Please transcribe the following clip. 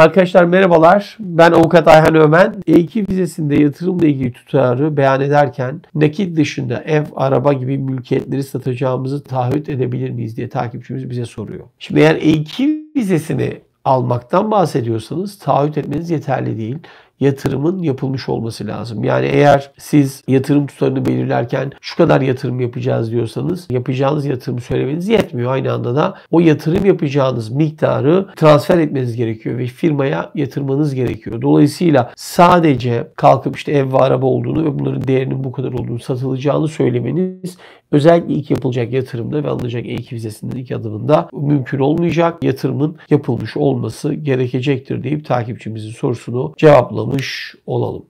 Arkadaşlar merhabalar. Ben avukat Ayhan Ömen. E2 vizesinde yatırımla ilgili tutarı beyan ederken nakit dışında ev, araba gibi mülkiyetleri satacağımızı taahhüt edebilir miyiz diye takipçimiz bize soruyor. Şimdi eğer E2 vizesini almaktan bahsediyorsanız taahhüt etmeniz yeterli değil yatırımın yapılmış olması lazım. Yani eğer siz yatırım tutarını belirlerken şu kadar yatırım yapacağız diyorsanız yapacağınız yatırımı söylemeniz yetmiyor. Aynı anda da o yatırım yapacağınız miktarı transfer etmeniz gerekiyor ve firmaya yatırmanız gerekiyor. Dolayısıyla sadece kalkıp işte ev ve araba olduğunu ve bunların değerinin bu kadar olduğunu satılacağını söylemeniz özellikle ilk yapılacak yatırımda ve alınacak E2 vizesinin ilk adımında mümkün olmayacak. Yatırımın yapılmış olması gerekecektir deyip takipçimizin sorusunu cevaplamış olalım.